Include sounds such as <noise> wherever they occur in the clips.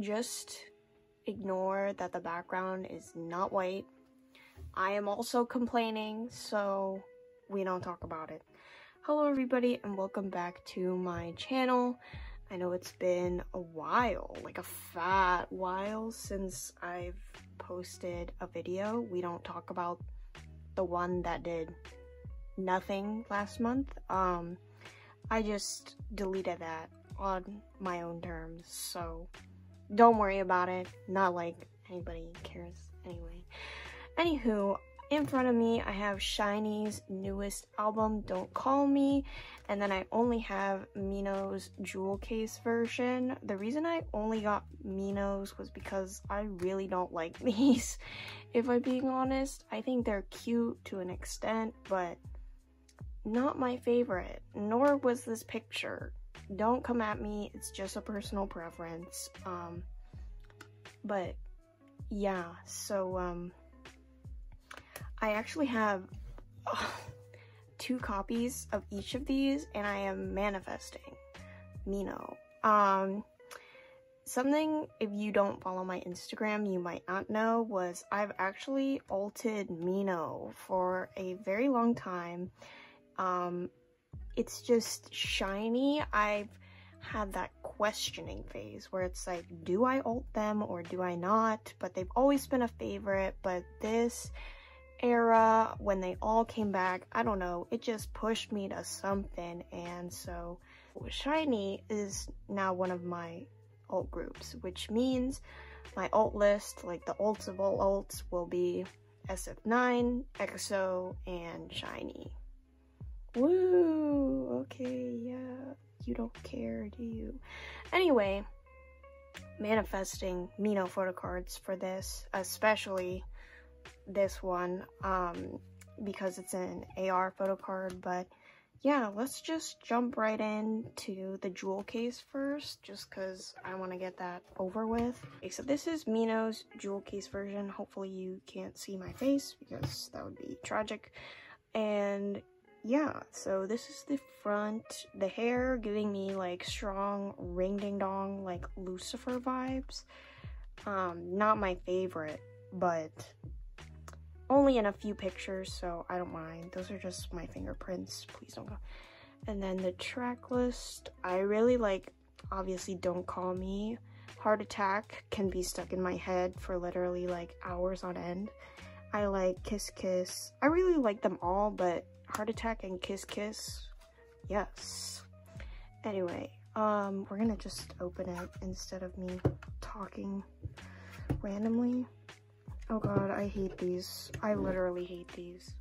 just ignore that the background is not white. I am also complaining, so we don't talk about it. Hello everybody and welcome back to my channel. I know it's been a while, like a fat while since I've posted a video. We don't talk about the one that did nothing last month. Um, I just deleted that on my own terms, so don't worry about it. Not like anybody cares anyway. Anywho, in front of me, I have SHINee's newest album, Don't Call Me, and then I only have Minho's jewel case version. The reason I only got Minho's was because I really don't like <laughs> these, if I'm being honest. I think they're cute to an extent, but not my favorite, nor was this picture. Don't come at me, it's just a personal preference. Um, but yeah, so um, I actually have uh, <sighs> two copies of each of these, and I am manifesting Minho. Um, something, if you don't follow my Instagram, you might not know, was I've actually alted Minho for a very long time. Um, it's just SHINee. I've had that questioning phase where it's like, do I alt them or do I not? But they've always been a favorite, but this era, when they all came back, I don't know, it just pushed me to something, and so SHINee is now one of my alt groups, which means my alt list, like the alts of all alts, will be SF9, EXO, and SHINee. Woo! Okay, yeah. You don't care, do you? Anyway, manifesting Minho photo cards for this, especially this one, um, because it's an AR photo card, but yeah, let's just jump right into the jewel case first, just because I want to get that over with. Okay, so this is Minho's jewel case version. Hopefully you can't see my face, because that would be tragic. And yeah, so this is the front. The hair giving me like strong ring ding dong, like Lucifer vibes. Um, not my favorite, but only in a few pictures, so I don't mind. Those are just my fingerprints. Please don't go. And then the track list, I really like, obviously, Don't Call Me. Heart Attack can be stuck in my head for literally like hours on end. I like Kiss Kiss. I really like them all, but Heart Attack and Kiss Kiss, yes. Anyway, um, we're gonna just open it instead of me talking randomly. Oh god, I hate these. I literally hate these.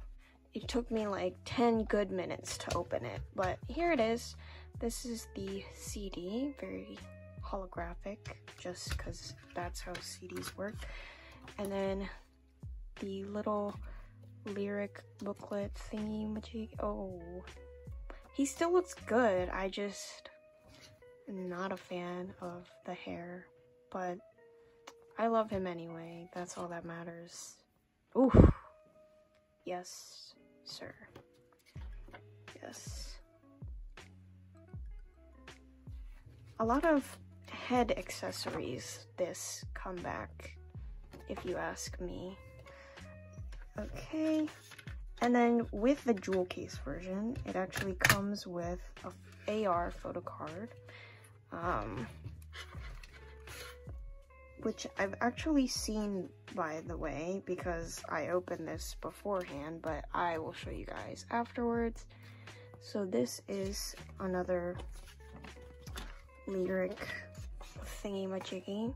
It took me like 10 good minutes to open it, but here it is. This is the CD, very holographic, just because that's how CDs work. And then the little lyric booklet thingy Oh, he still looks good. I just not a fan of the hair, but I love him anyway. That's all that matters. Ooh. Yes, sir. Yes. A lot of head accessories this comeback, if you ask me. Okay. And then with the jewel case version, it actually comes with a AR photo card. Um, which I've actually seen, by the way, because I opened this beforehand, but I will show you guys afterwards. So this is another lyric thingy-majiggy.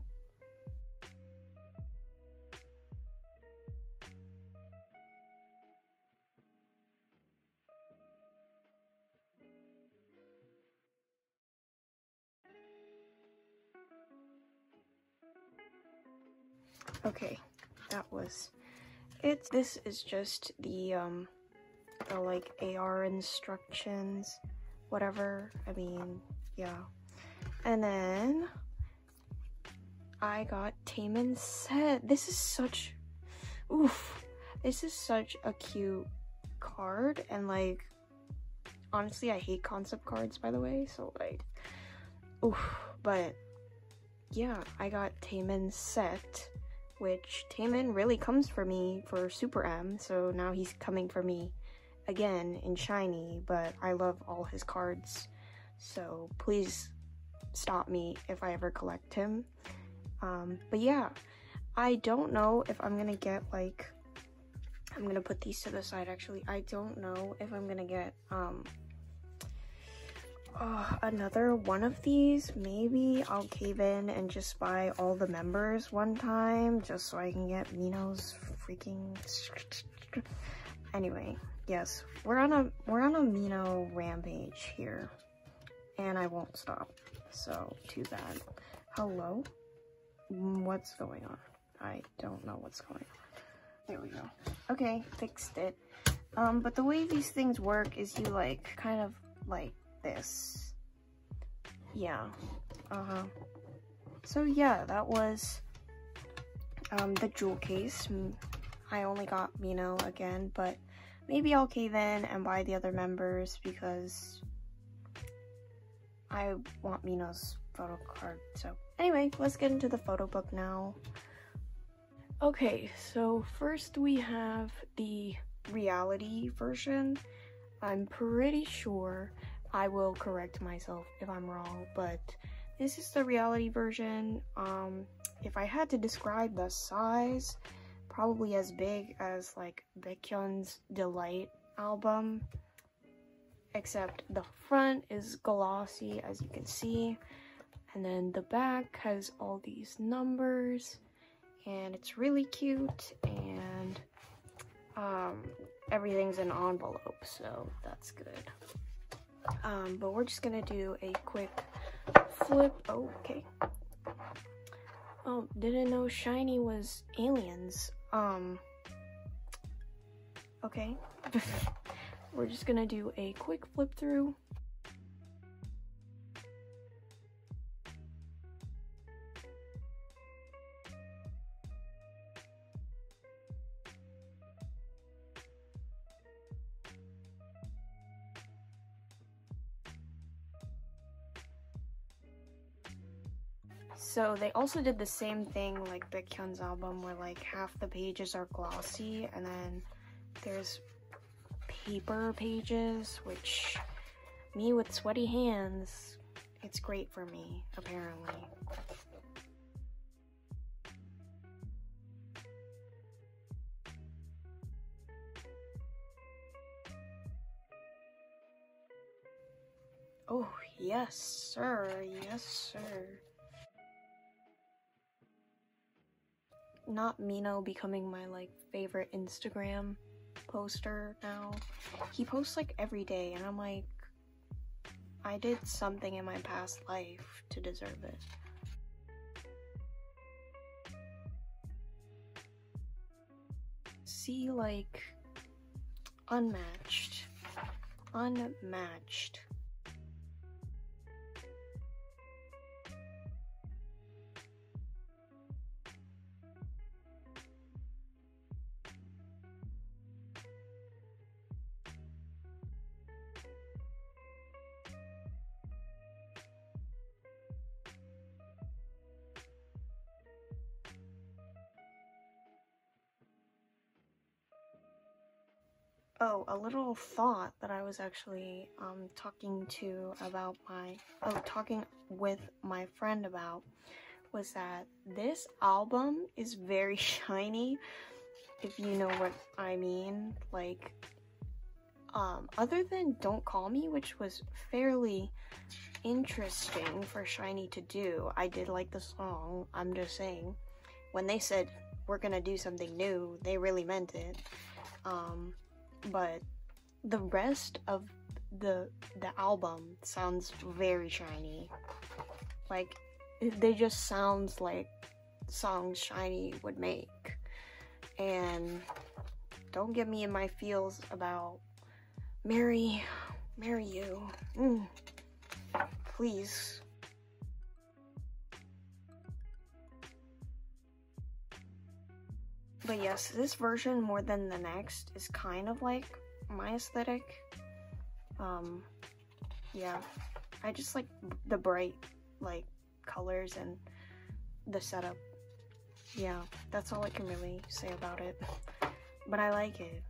That was it. This is just the, um, the, like, AR instructions, whatever. I mean, yeah. And then I got Taemin's set. This is such, oof, this is such a cute card. And, like, honestly, I hate concept cards, by the way. So, like, oof, but yeah, I got Taemin's set, which Taemin really comes for me for Super M, so now he's coming for me again in SHINee, but I love all his cards, so please stop me if I ever collect him. Um, but yeah, I don't know if I'm gonna get like, I'm gonna put these to the side actually. I don't know if I'm gonna get, um, uh, another one of these. Maybe I'll cave in and just buy all the members one time just so I can get Minho's freaking... <laughs> Anyway, yes, we're on a we're on a Minho rampage here, and I won't stop. So too bad. Hello, what's going on? I don't know what's going on. There we go. Okay, fixed it. Um, but the way these things work is you like kind of like this. Yeah. Uh-huh. So yeah, that was um, the jewel case. I only got Minho again, but maybe I'll cave in and buy the other members because I want Minho's photo card. So anyway, let's get into the photo book now. Okay, so first we have the reality version. I'm pretty sure I will correct myself if I'm wrong, but this is the reality version. Um, if I had to describe the size, probably as big as like Baekhyun's Delight album, except the front is glossy as you can see, and then the back has all these numbers, and it's really cute, and um, everything's an envelope, so that's good. Um, but we're just gonna do a quick flip. Oh, okay. Oh, didn't know SHINee was aliens. Um, okay. <laughs> we're just gonna do a quick flip through. So they also did the same thing like Baekhyun's album where like half the pages are glossy and then there's paper pages, which me with sweaty hands, it's great for me, apparently. Oh, yes, sir. Yes, sir. Not Minho becoming my like favorite Instagram poster now. He posts like every day and I'm like I did something in my past life to deserve it. See like unmatched. Unmatched. Oh, a little thought that I was actually um, talking to about my, oh, talking with my friend about was that this album is very <laughs> shiny, if you know what I mean. Like, um, other than Don't Call Me, which was fairly interesting for SHINee to do, I did like the song, I'm just saying. When they said, we're gonna do something new, they really meant it. Um, but the rest of the the album sounds very shiny. Like they just sounds like songs SHINee would make. And don't get me in my feels about marry marry you. Mm. Please. But yes, this version more than the next is kind of like my aesthetic. Um, yeah, I just like the bright like colors and the setup. Yeah, that's all I can really say about it. <laughs> But I like it.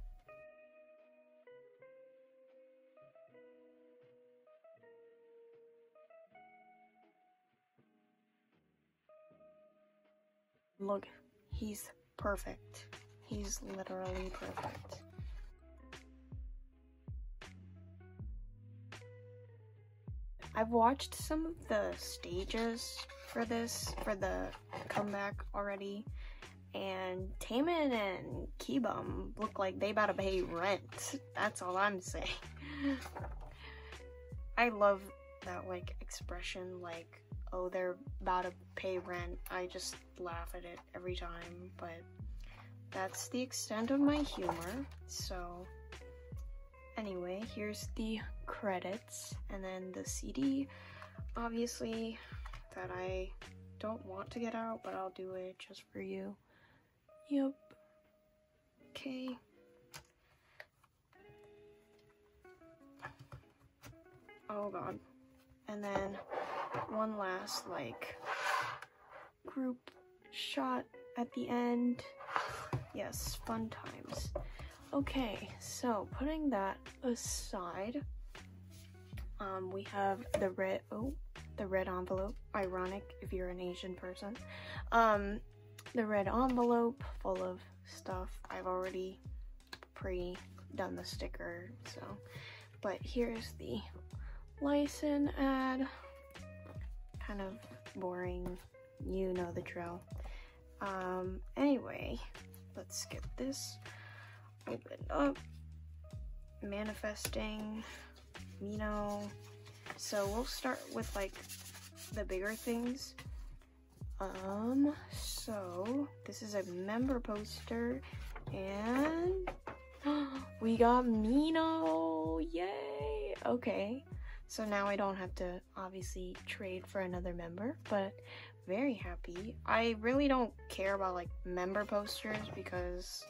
Look, he's perfect. He's literally perfect. I've watched some of the stages for this, for the comeback already, and Taemin and Kibum look like they about to pay rent. That's all I'm saying. <laughs> I love that like expression like oh they're about to pay rent. I just laugh at it every time, but that's the extent of my humor. So anyway, here's the credits and then the CD obviously that I don't want to get out, but I'll do it just for you. Yep. Okay. Oh god. And then one last like group shot at the end. Yes, fun times. Okay, so putting that aside, um, we have the red, oh, the red envelope. Ironic if you're an Asian person. Um, the red envelope full of stuff. I've already pre-done the sticker, so. But here's the license ad. Kind of boring. You know the drill. Um, anyway, let's get this opened up. Manifesting, Minho. So we'll start with like the bigger things. Um, so this is a member poster and <gasps> we got Minho, yay! Okay, so now I don't have to obviously trade for another member, but very happy. I really don't care about like member posters because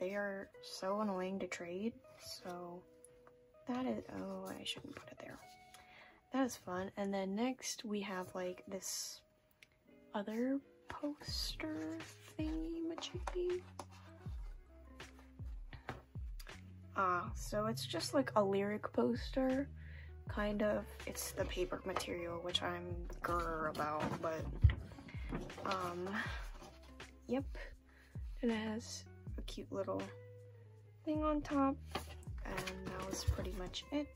they are so annoying to trade, so that is, oh, I shouldn't put it there. That is fun. And then next we have like this other poster thingy majiggy. Ah, so it's just like a lyric poster, kind of. It's the paper material, which I'm grr about, but, um, yep. And it has a cute little thing on top, and that was pretty much it.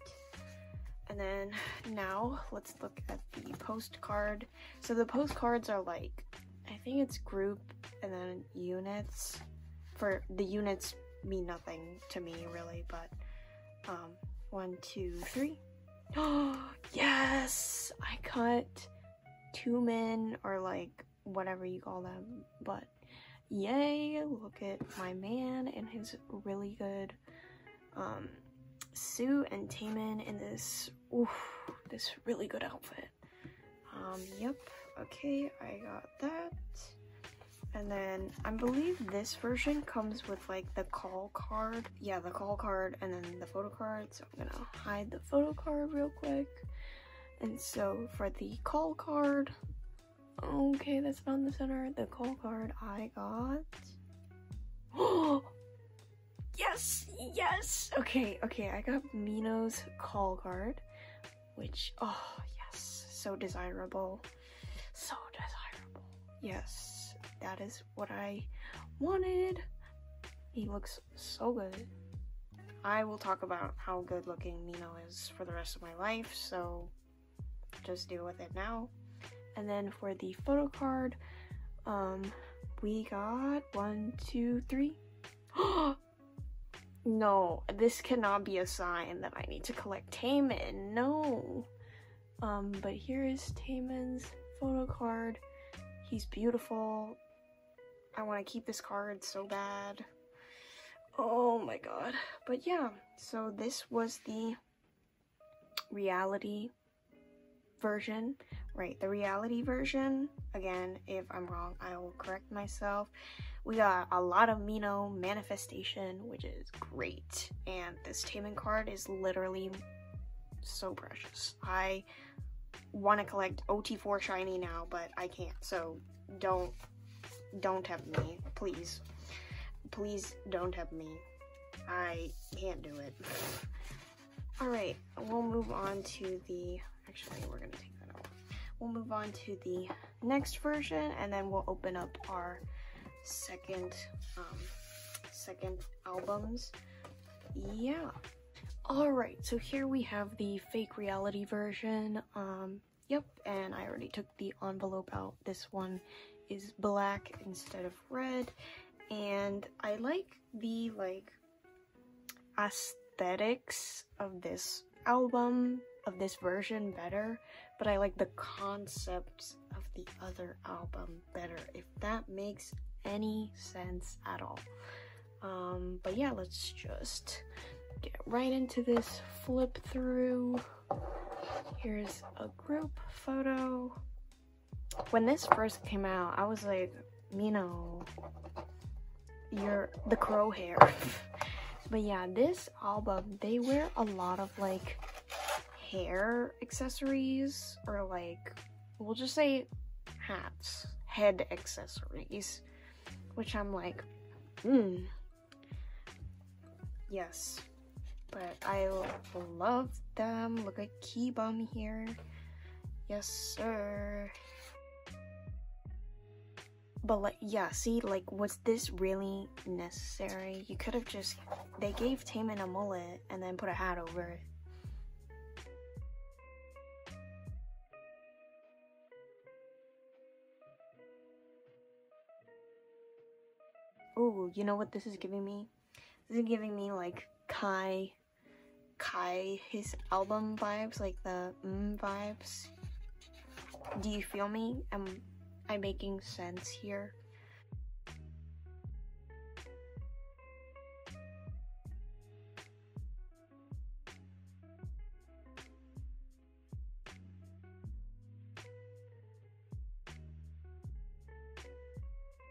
And then now let's look at the postcard. So the postcards are like, I think it's group and then units. For the units mean nothing to me really, but um, one, two, three. Oh, <gasps> yes! I cut two men or like whatever you call them, but yay, look at my man and his really good um, Sue and Taemin in this, oof, this really good outfit. Um, yep, okay, I got that. And then I believe this version comes with like the call card. Yeah, the call card and then the photo card. So I'm gonna hide the photo card real quick. And so for the call card, okay, that's not in the center. The call card I got. Oh, <gasps> Yes, yes. Okay, okay, I got Mino's call card, which, oh, yes, so desirable. So desirable. Yes, that is what I wanted. He looks so good. I will talk about how good looking Minho is for the rest of my life, so just deal with it now. And then for the photo card, um, we got one, two, three. <gasps> No, this cannot be a sign that I need to collect Taemin. No. Um, but here is Taemin's photo card. He's beautiful. I want to keep this card so bad. Oh my god. But yeah, so this was the reality version. Right, the reality version. Again, if I'm wrong, I will correct myself. We got a lot of Minho manifestation, which is great. And this Taemin card is literally so precious. I want to collect OT4 SHINee now, but I can't. So don't don't have me, please. Please don't have me. I can't do it. <laughs> Alright, we'll move on to the actually we're gonna take that out. We'll move on to the next version and then we'll open up our second um second albums. Yeah. Alright, so here we have the fake reality version. Um, yep, and I already took the envelope out. This one is black instead of red. And I like the, like, aesthetics of this album, of this version better. But I like the concept of the other album better, if that makes any sense at all. Um, but yeah, let's just get right into this flip through. Here's a group photo. When this first came out, I was like, Minho, you're the crow hair. <laughs> but yeah, this album, they wear a lot of like hair accessories or like, we'll just say hats, head accessories, which I'm like, hmm, yes, but I love them. Look at Kibum here. Yes, sir. But like, yeah, see, like, was this really necessary? You could have just, they gave Taemin a mullet and then put a hat over it. Oh, you know what this is giving me? This is giving me like Kai, Kai, his album vibes, like the mm vibes. Do you feel me? Am I making sense here?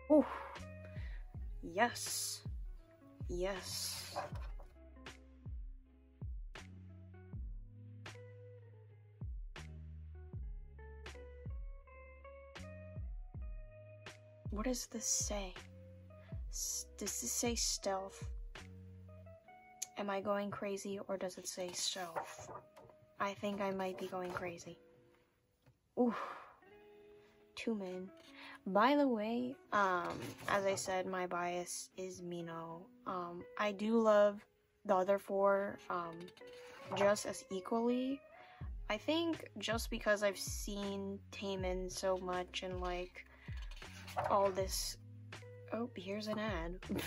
Oh, yes, yes. What does this say? S does this say stealth? Am I going crazy or does it say stealth? I think I might be going crazy. Ooh. Two men. By the way, um, as I said, my bias is Minho. Um, I do love the other four, um, just as equally. I think just because I've seen Taemin so much and like all this oh here's an ad. <laughs>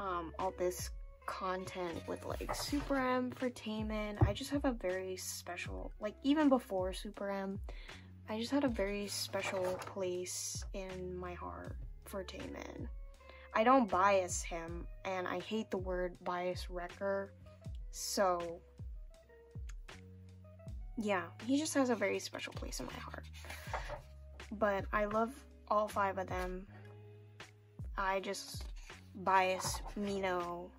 Um all this content with like super m for Taemin. I just have a very special like even before super m i just had a very special place in my heart for Taemin. I don't bias him and i hate the word bias wrecker so yeah he just has a very special place in my heart. But i love all five of them. I just bias Minho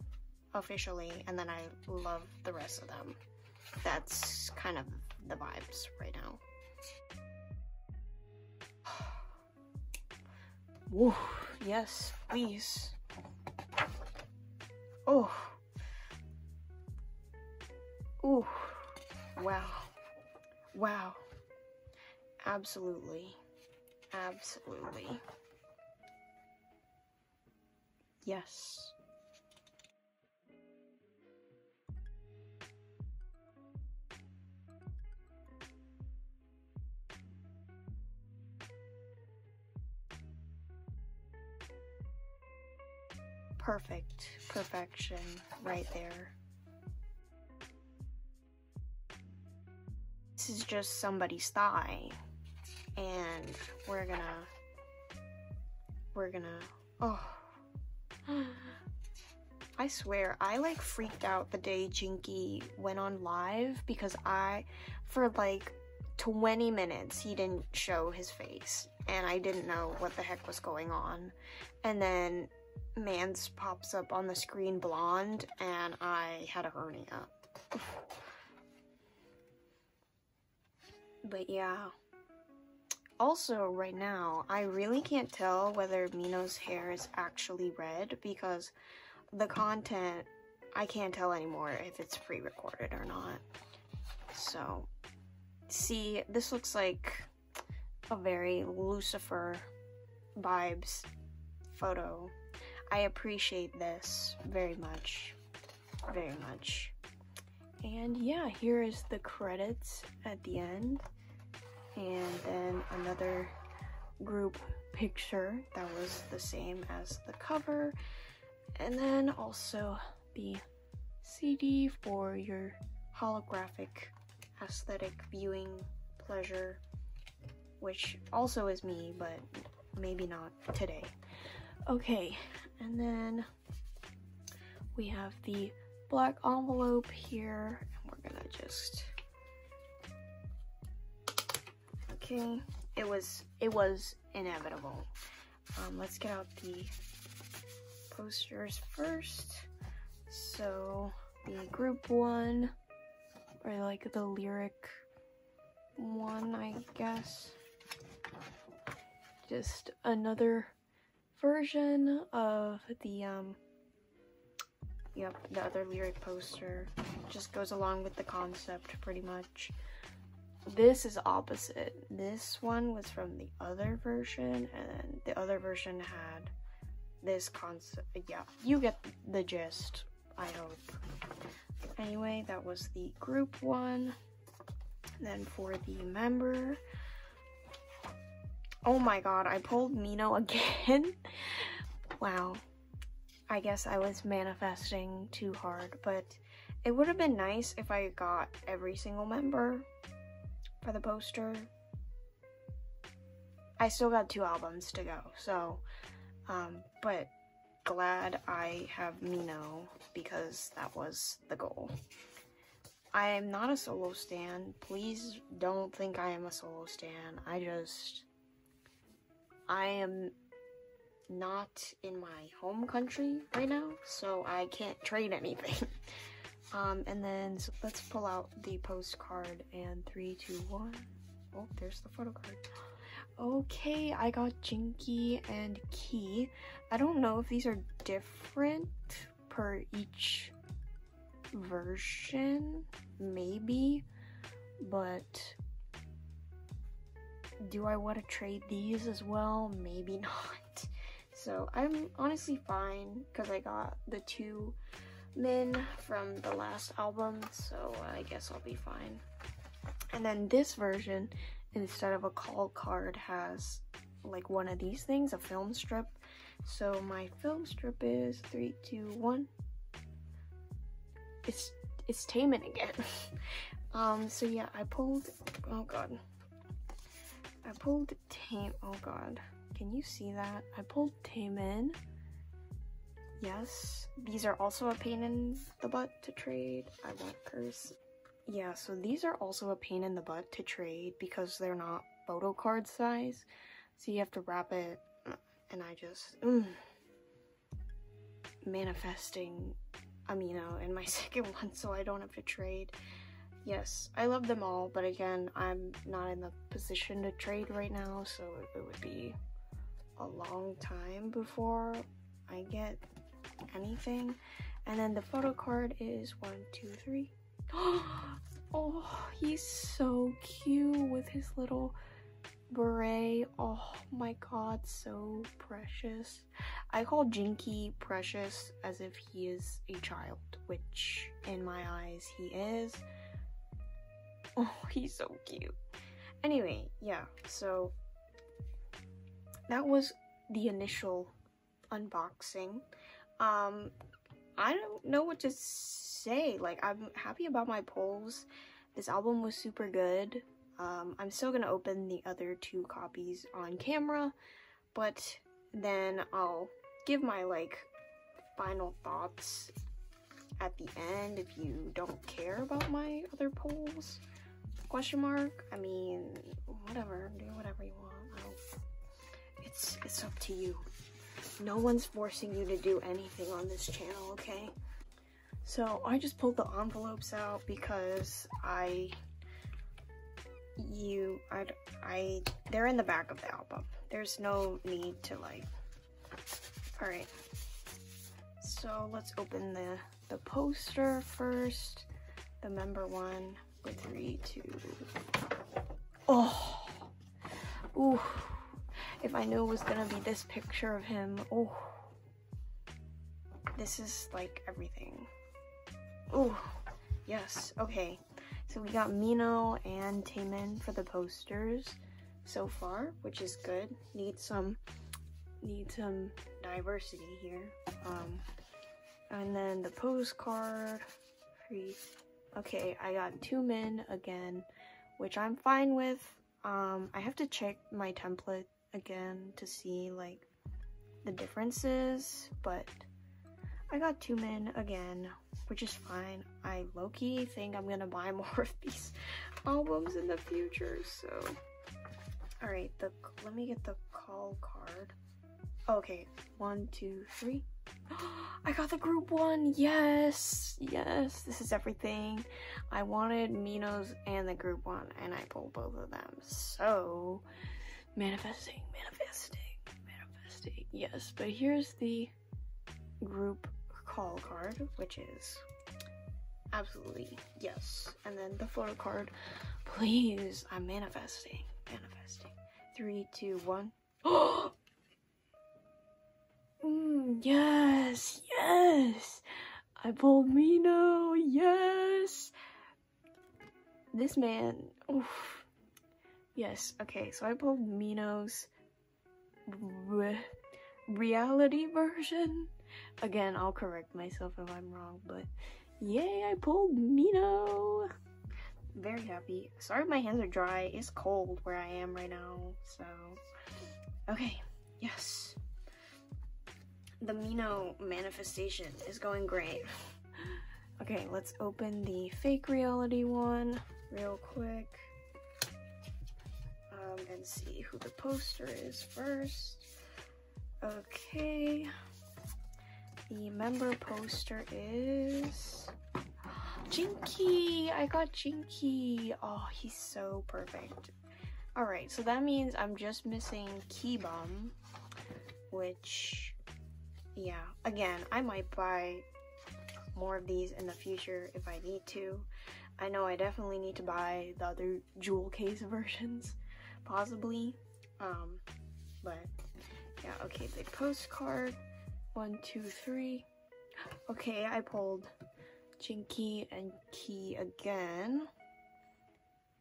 officially, and then I love the rest of them. That's kind of the vibes right now. <sighs> Woo, yes, please. Oh. Ooh. Wow. Wow. Absolutely. Absolutely. Yes. Perfect. Perfection right there. This is just somebody's thigh and we're gonna we're gonna oh. <gasps> I swear I like freaked out the day Jinki went on live because I for like 20 minutes he didn't show his face and I didn't know what the heck was going on. And then Mans pops up on the screen blonde and I had a hernia. <sighs> But yeah also, right now, I really can't tell whether Minho's hair is actually red because the content, I can't tell anymore if it's pre-recorded or not. So, see, this looks like a very Lucifer vibes photo. I appreciate this very much. Very much. And yeah, here is the credits at the end. And then another group picture that was the same as the cover. And then also the CD for your holographic aesthetic viewing pleasure, which also is me, but maybe not today. Okay, and then we have the black envelope here, and we're gonna just okay. It was it was inevitable. Um, let's get out the posters first. So the group one, or like the lyric one, I guess. Just another version of the um yep the other lyric poster just goes along with the concept pretty much this is opposite. This one was from the other version and the other version had this concept. Yeah you get the gist i hope. Anyway that was the group one. Then for the member Oh my god, I pulled Minho <laughs> again. wow. I guess I was manifesting too hard, but it would have been nice if I got every single member for the poster. I still got two albums to go, so, um, but glad I have Minho because that was the goal. I am not a solo stan. Please don't think I am a solo stan. I just I am not in my home country right now, so I can't trade anything. <laughs> um, and then so let's pull out the postcard and three, two, one. Oh, there's the photo card. Okay, I got Jinki and Key. I don't know if these are different per each version, maybe, but do I want to trade these as well? Maybe <laughs> not. So I'm honestly fine because I got the two men from the last album, so I guess I'll be fine. And then this version, instead of a call card, has like one of these things, a film strip. So my film strip is three, two, one. It's it's Taemin again. <laughs> um, so yeah, I pulled. Oh god, I pulled Tame. Oh god. Can you see that? I pulled Taemin. Yes. These are also a pain in the butt to trade. I won't curse. Yeah, so these are also a pain in the butt to trade because they're not photo card size. So you have to wrap it. And I just. Mm, manifesting Amino in my <laughs> second one so I don't have to trade. Yes, I love them all, but again, I'm not in the position to trade right now, so it would be a long time before I get anything. And then the photo card is one, two, three. <gasps> Oh, he's so cute with his little beret. Oh my god, so precious. I call Jinki precious as if he is a child, which in my eyes he is. <laughs> Oh, he's so cute. Anyway, yeah, so that was the initial unboxing. Um, I don't know what to say. Like, I'm happy about my polls. This album was super good. Um, I'm still gonna open the other two copies on camera, but then I'll give my, like, final thoughts at the end if you don't care about my other polls. Question mark? I mean, whatever. Do whatever you want. It's it's up to you. No one's forcing you to do anything on this channel, okay? So I just pulled the envelopes out because I you I, I they're in the back of the album. There's no need to like. All right. So let's open the the poster first. The member one with three, two. Oh. Ooh. If I knew it was gonna be this picture of him, oh. This is like everything. Oh, yes. Okay. So we got Minho and Taemin for the posters so far, which is good. Need some need some diversity here. Um and then the postcard okay, I got two men again, which I'm fine with. Um I have to check my template again to see like the differences, but I got two men again, which is fine. I low-key think I'm gonna buy <laughs> more of these albums in the future, so. Alright, the let me get the call card. Okay, one, two, three. <gasps> I got the group one, yes, yes, this is everything. I wanted Minho's and the group one, and I pulled both of them. So, manifesting, manifesting, manifesting, yes, but here's the group call card, which is absolutely yes. And then the photo card, please, I'm manifesting, manifesting. Three, two, one. Oh! <gasps> mm, yes, yes. I pulled Minho, yes. This man, oof. Yes, okay, so I pulled Minho's re reality version Again, I'll correct myself if I'm wrong, but yay, I pulled Minho! Very happy. Sorry my hands are dry. It's cold where I am right now, so... Okay, yes. The Minho manifestation is going great. Okay, let's open the fake reality one real quick. Um, and see who the poster is first. Okay. The member poster is Jinki. I got Jinki. Oh, he's so perfect. All right, so that means I'm just missing Kibum, which, yeah, again, I might buy more of these in the future if I need to. I know I definitely need to buy the other jewel case <laughs> versions, possibly. Um, but yeah, okay, the postcard. One, two, three. Okay, I pulled Jinki and Key again.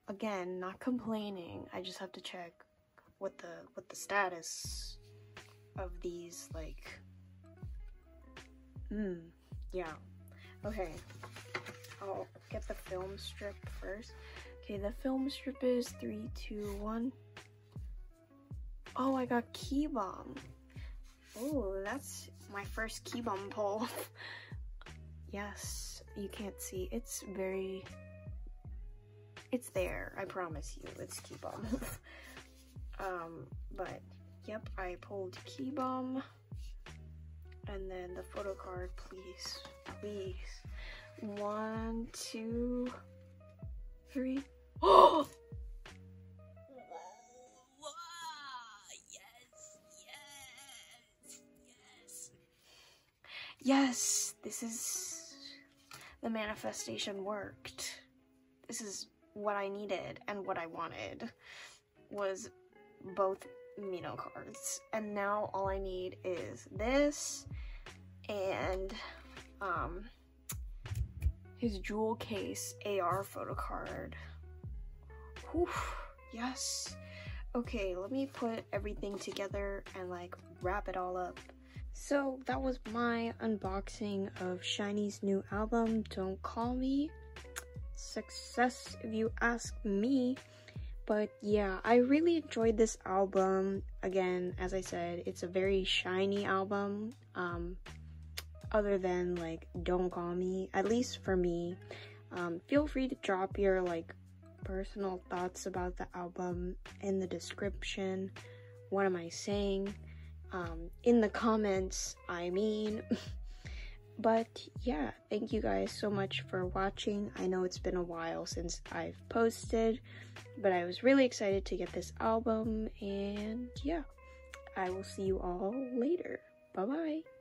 Again, not complaining. I just have to check what the what the status of these like. Hmm. Yeah. Okay. I'll get the film strip first. Okay, the film strip is three, two, one. Oh, I got Kibum. Oh, that's my first Kibum pull. <laughs> yes, you can't see. It's very... It's there, I promise you. It's Kibum. <laughs> um, but, yep, I pulled Kibum. And then the photo card, please. Please. One, two, three. <gasps> Oh! yes, this is the manifestation worked. This is what I needed and what I wanted was both Minho cards. And now all I need is this and um his jewel case AR photo card. Whew, yes. Okay, let me put everything together and like wrap it all up. So that was my unboxing of SHINee's new album, Don't Call Me. Success if you ask me. But yeah, I really enjoyed this album. Again, as I said, it's a very shiny album. Um, other than like Don't Call Me, at least for me. Um, feel free to drop your like personal thoughts about the album in the description. What am I saying? um, in the comments, I mean. <laughs> but yeah, thank you guys so much for watching. I know it's been a while since I've posted, but I was really excited to get this album, and yeah, I will see you all later. Bye bye.